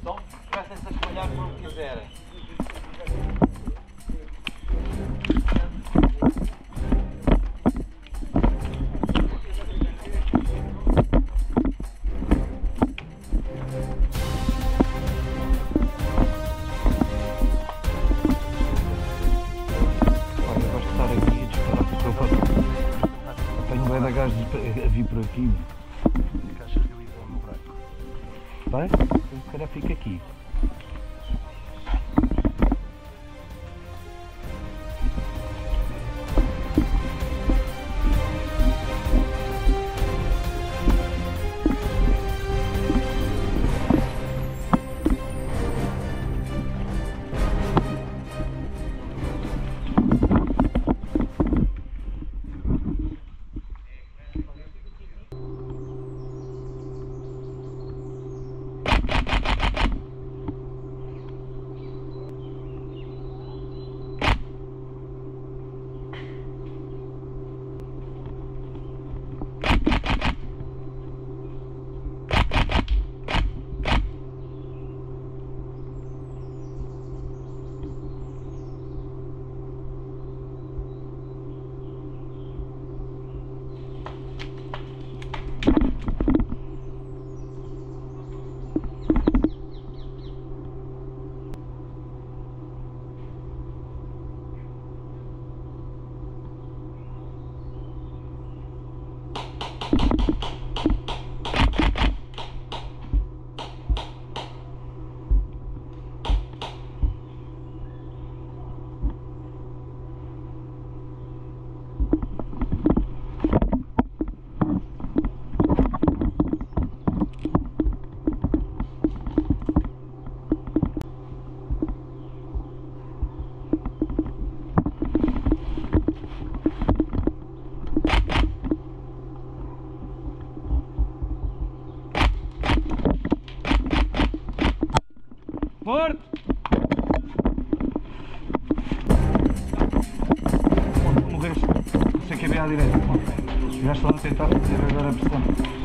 Então, comecem-se a espalhar onde quiserem. Tenho bem da gás a vir por aqui. Vai? Eu se calhar fica aqui. Forte! Morreste. Sei que havia à direita. Já estão a tentar fazer agora a pressão.